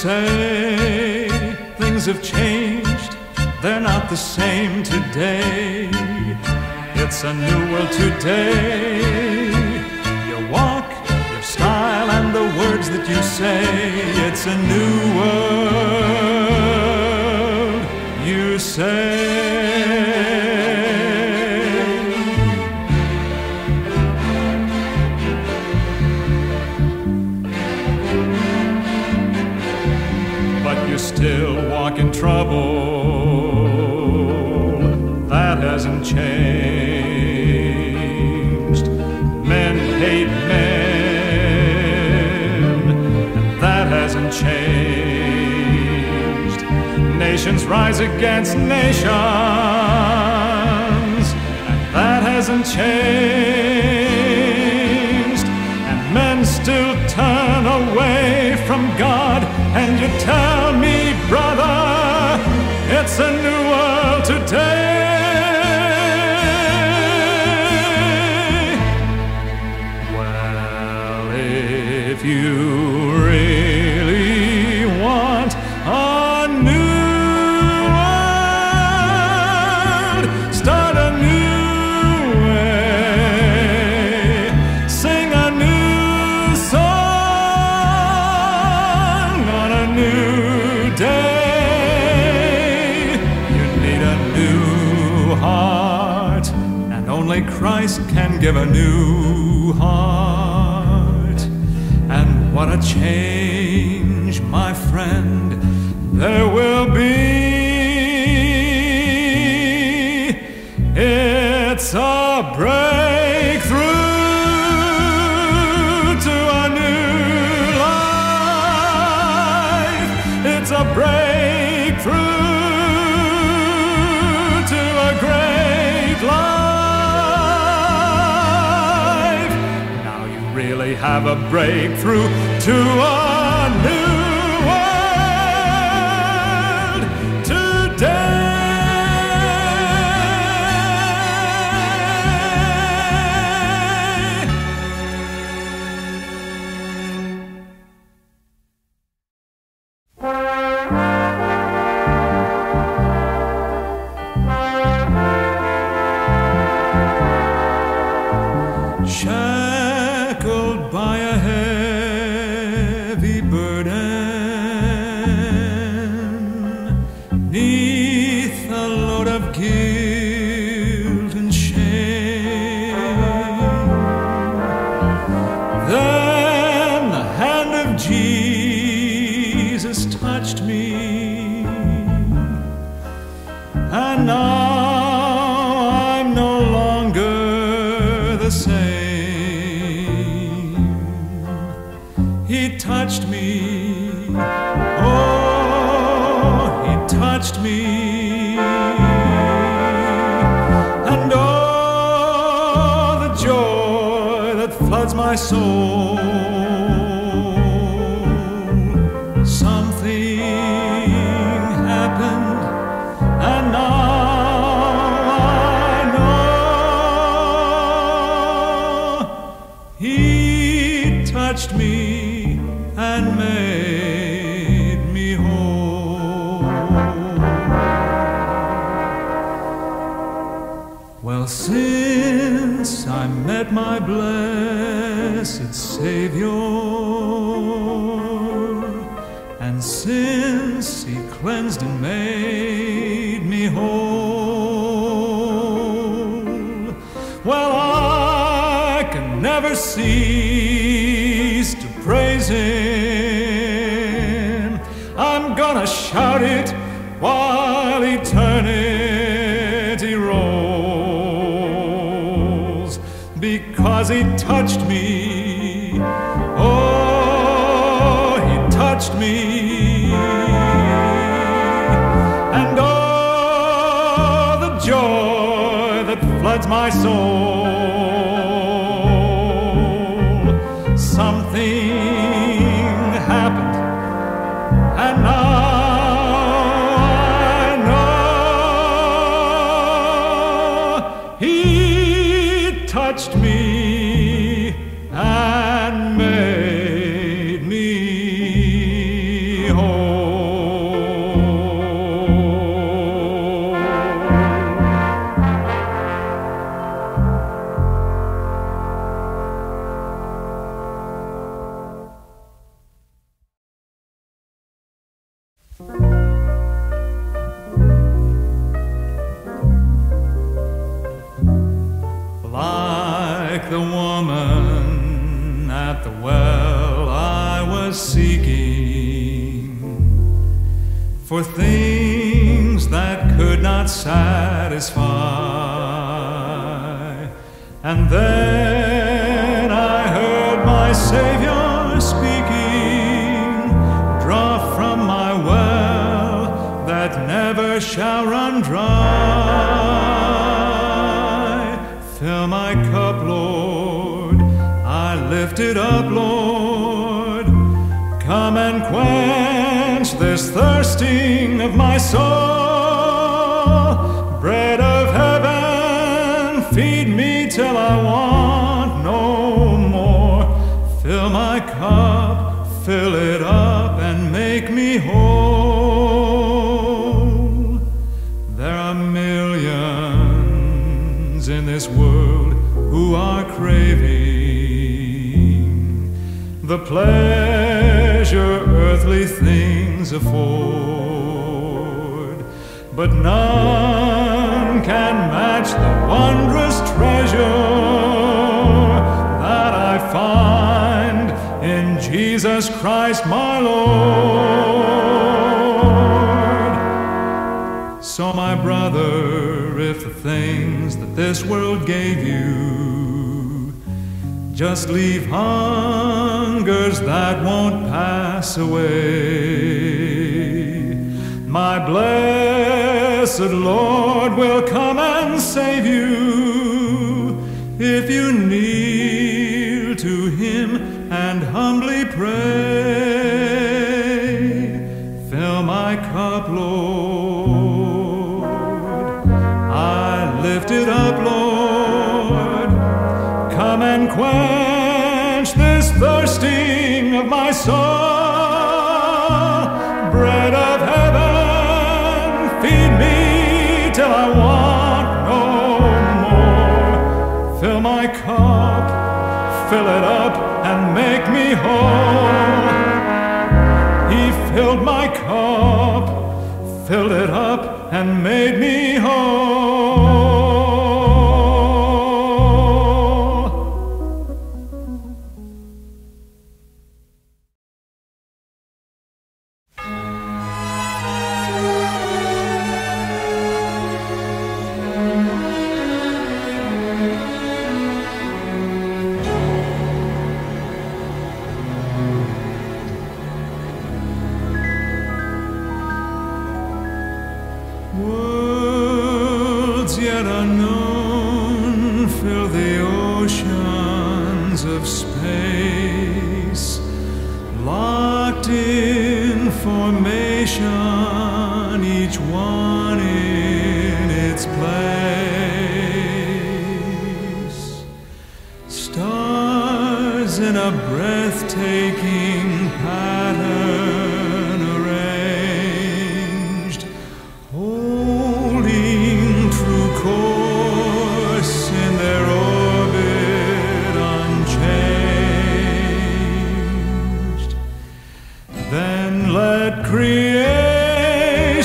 say things have changed, they're not the same today. It's a new world today. Your walk, your style, and the words that you say. It's a new world, you say. Still walk in trouble. That hasn't changed. Men hate men. That hasn't changed. Nations rise against nations. And that hasn't changed. And men still turn away from God. And you tell me, brother, it's a new world today. Give a new heart. And what a change, my friend, there will be. It's a breakthrough have a breakthrough to a new soul. My blessed Savior, and since He cleansed and made me whole, well, I can never cease to praise Him. I'm gonna shout it while eternity because he touched me. Oh, he touched me. And oh, the joy that floods my soul. Lord. Come and quench this thirsting of my soul. Bread of heaven, feed me till I want no more. Fill my cup, fill it up, and make me whole. There are millions in this world who are the pleasure earthly things afford, but none can match the wondrous treasure that I find in Jesus Christ my Lord. So, my brother, if the things that this world gave you just leave that won't pass away, my blessed Lord will come and save you if you kneel filled it up, and made me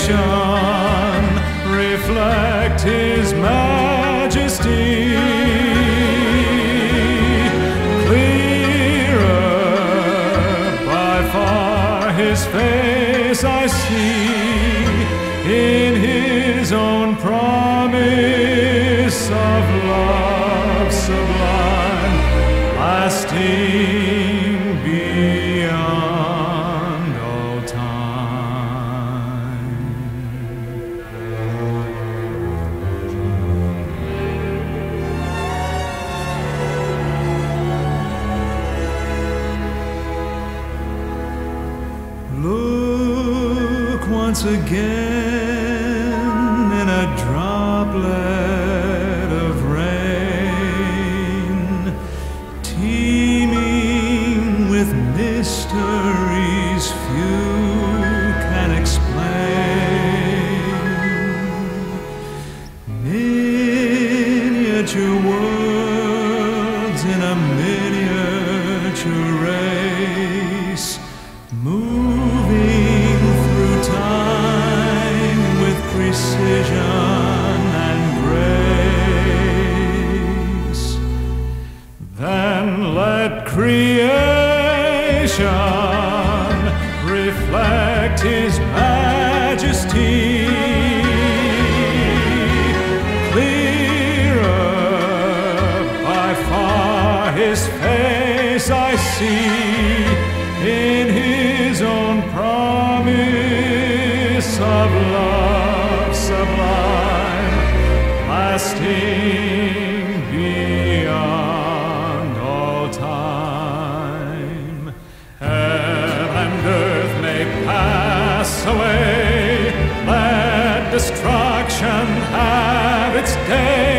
creation destruction have its day.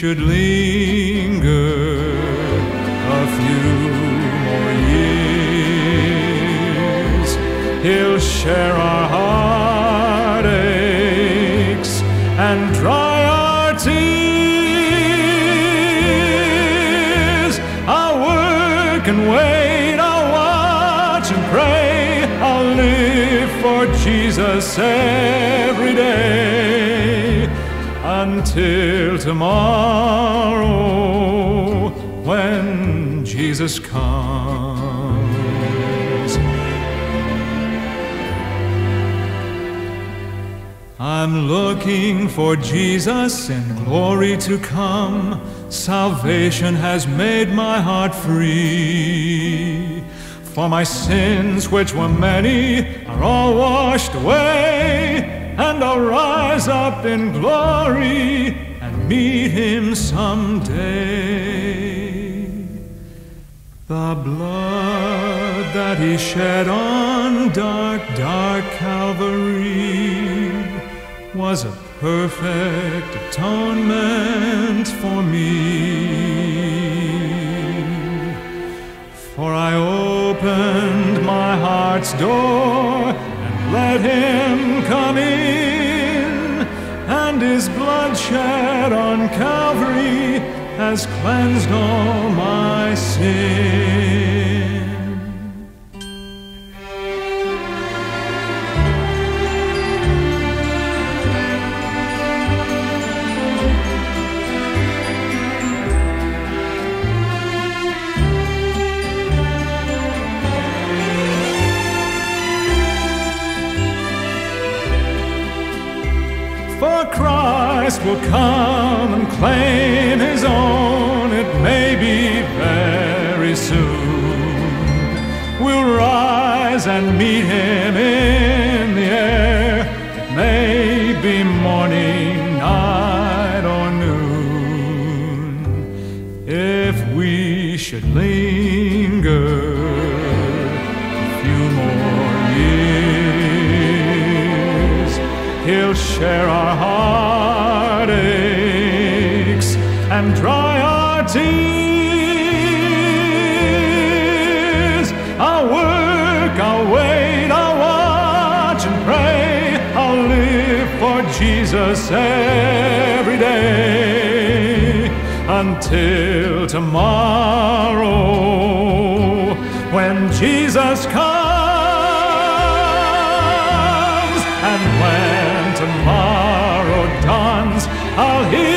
Should linger a few more years, he'll share our heartaches and dry our tears. I'll work and wait, I'll watch and pray, I'll live for Jesus every day until tomorrow when Jesus comes. I'm looking for Jesus in glory to come. Salvation has made my heart free. For my sins, which were many, are all washed away, I'll rise up in glory and meet him someday. The blood that he shed on dark, dark Calvary was a perfect atonement for me. For I opened my heart's door and let him come in, his blood shed on Calvary has cleansed all my sin. Christ will come and claim his own, it may be very soon. We'll rise and meet him Jesus every day until tomorrow when Jesus comes. And when tomorrow dawns, I'll hear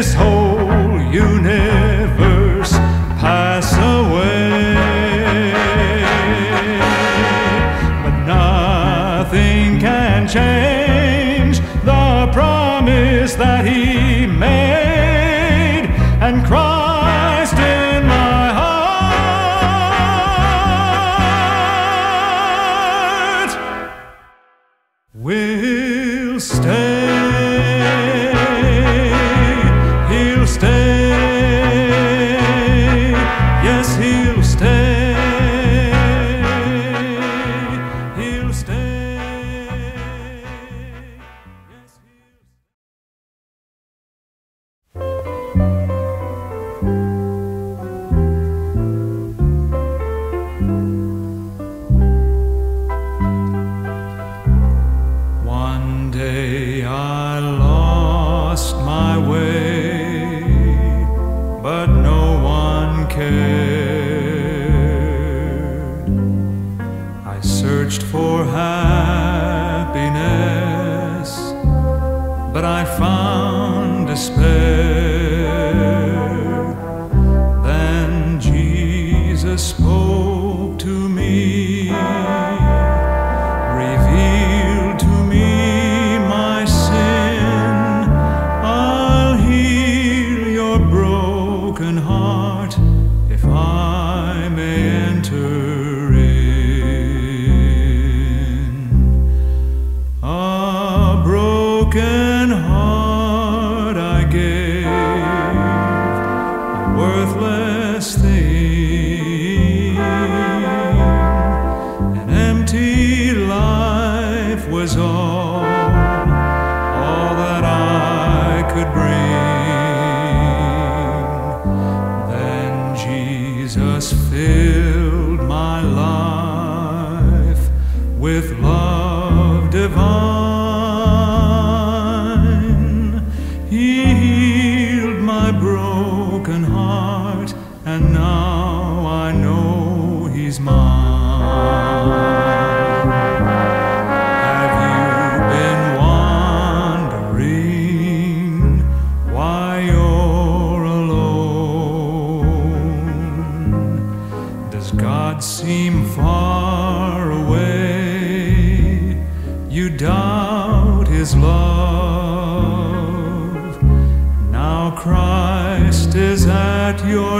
this whole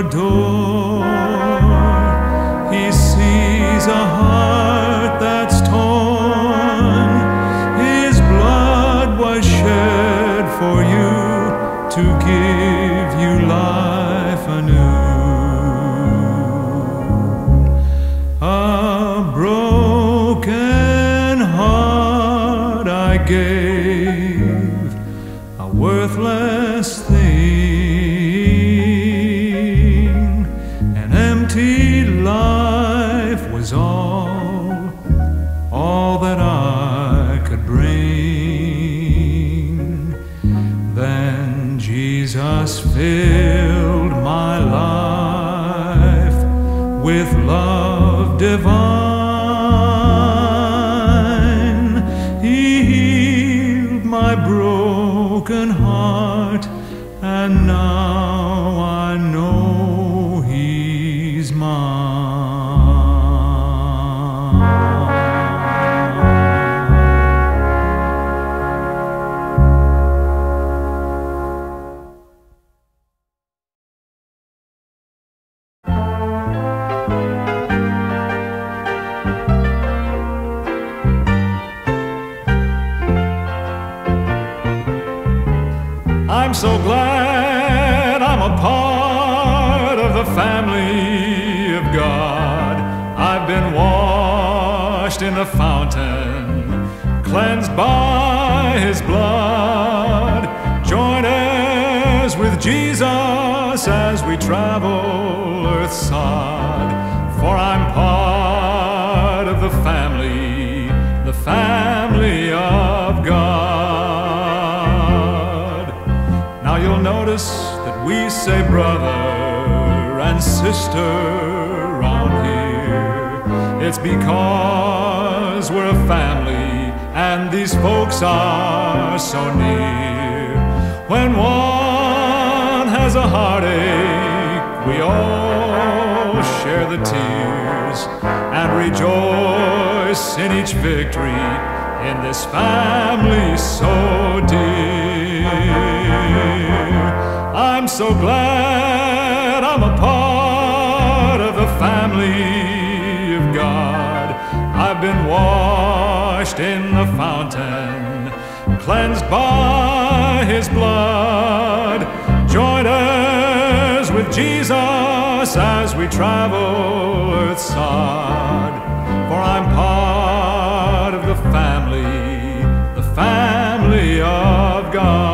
door. My broken heart, notice that we say brother and sister round here. It's because we're a family and these folks are so near. When one has a heartache, we all share the tears and rejoice in each victory in this family so dear. I'm so glad I'm a part of the family of God. I've been washed in the fountain, cleansed by His blood. Join us with Jesus as we travel earth's sod. For I'm part God.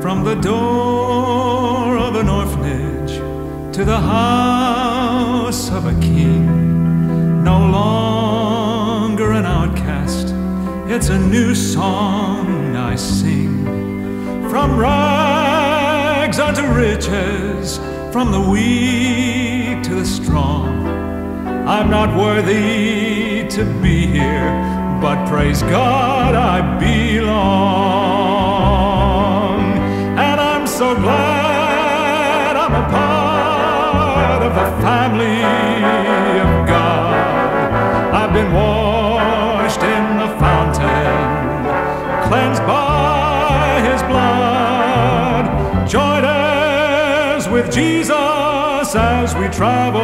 From the door of an orphanage to the house of a king, no longer an outcast, it's a new song riches, from the weak to the strong. I'm not worthy to be here, but praise God I belong. And I'm so glad I'm a part of the family Jesus as we travel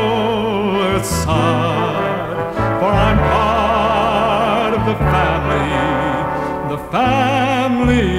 earth's side. For I'm part of the family, the family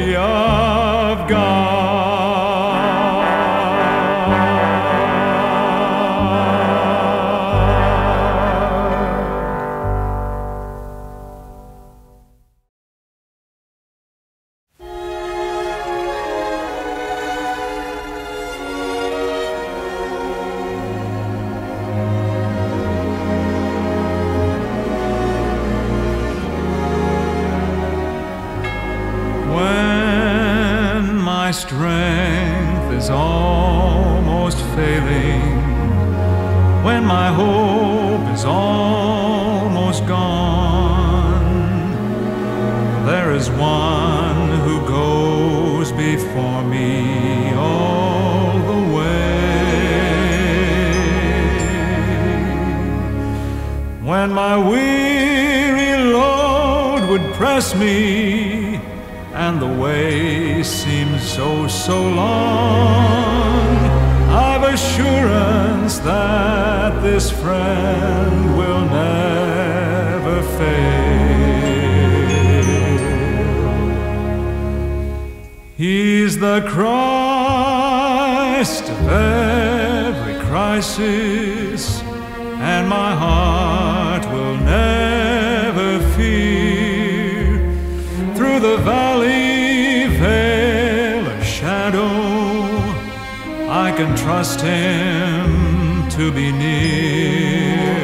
me, and the way seems so, so long, I've assurance that this friend will never fail. He's the Christ of every crisis, and my heart valley veil a shadow, I can trust Him to be near.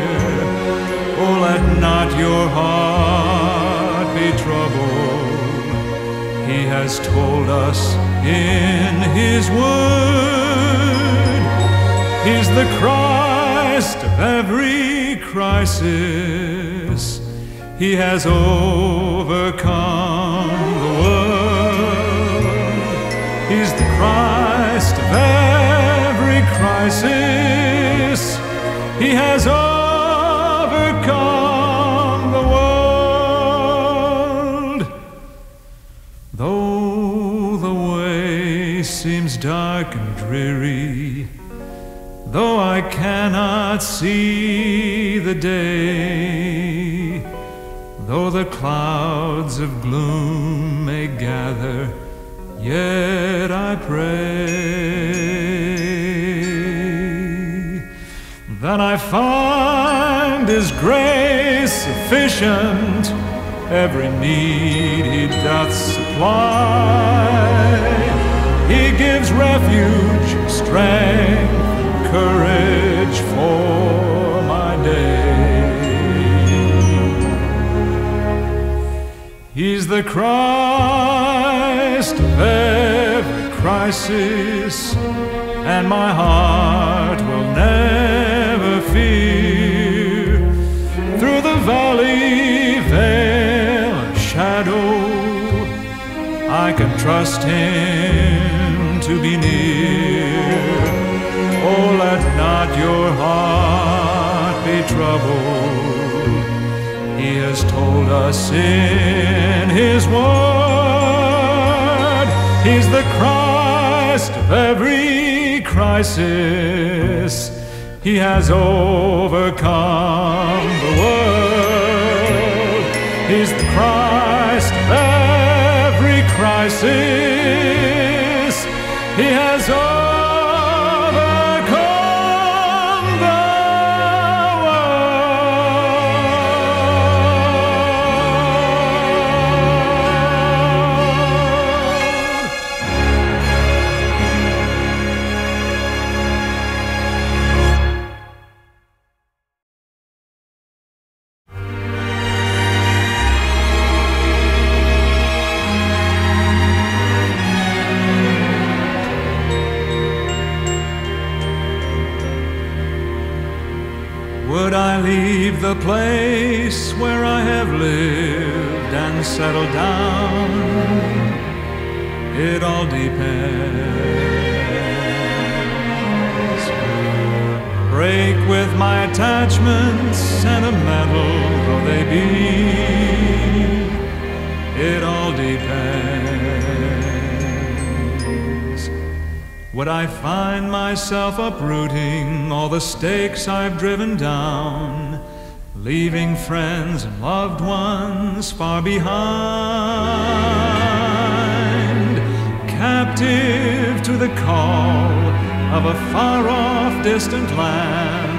Oh, let not your heart be troubled. He has told us in His Word. He's the Christ of every crisis. He has overcome He's the Christ of every crisis. He has overcome the world. Though the way seems dark and dreary, though I cannot see the day, though the clouds of gloom may gather, yet I pray. that I find His grace sufficient, every need He doth supply. He gives refuge, strength, courage for my day. He's the every crisis, and my heart will never fear. Through the valley veil of shadow, I can trust Him to be near. Oh, let not your heart be troubled. He has told us in His Word, He's the Christ every crisis. He has overcome the world. He's the Christ every crisis. He has stakes I've driven down, leaving friends and loved ones far behind, captive to the call of a far off distant land?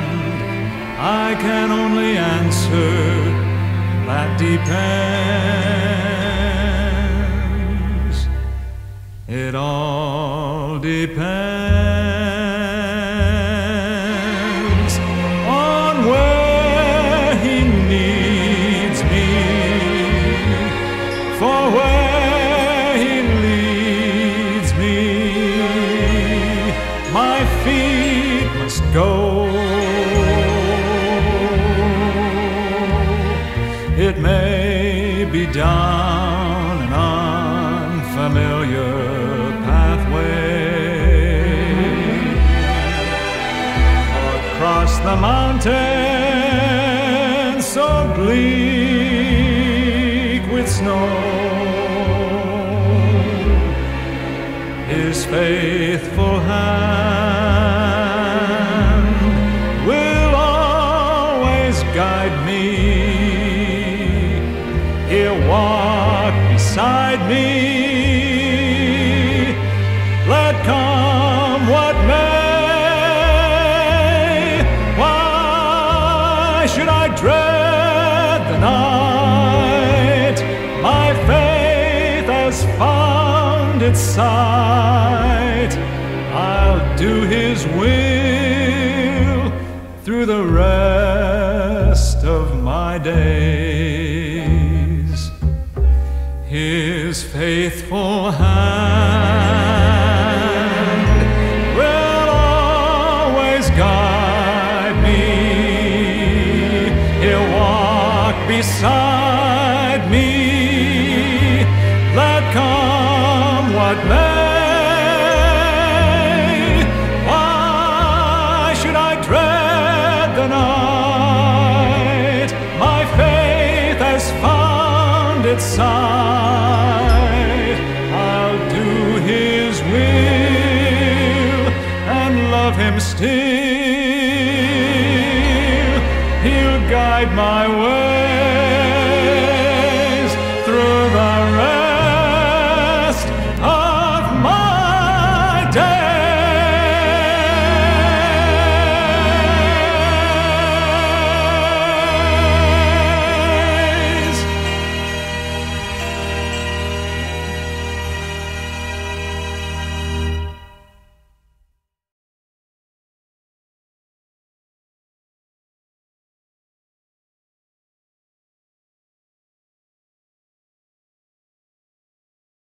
I can only answer that depends. It all depends the mountain so bleak with snow. His faithful hand through the rest of my days. His faithful hand will always guide me. He'll walk beside me. Let come what may. Guide my.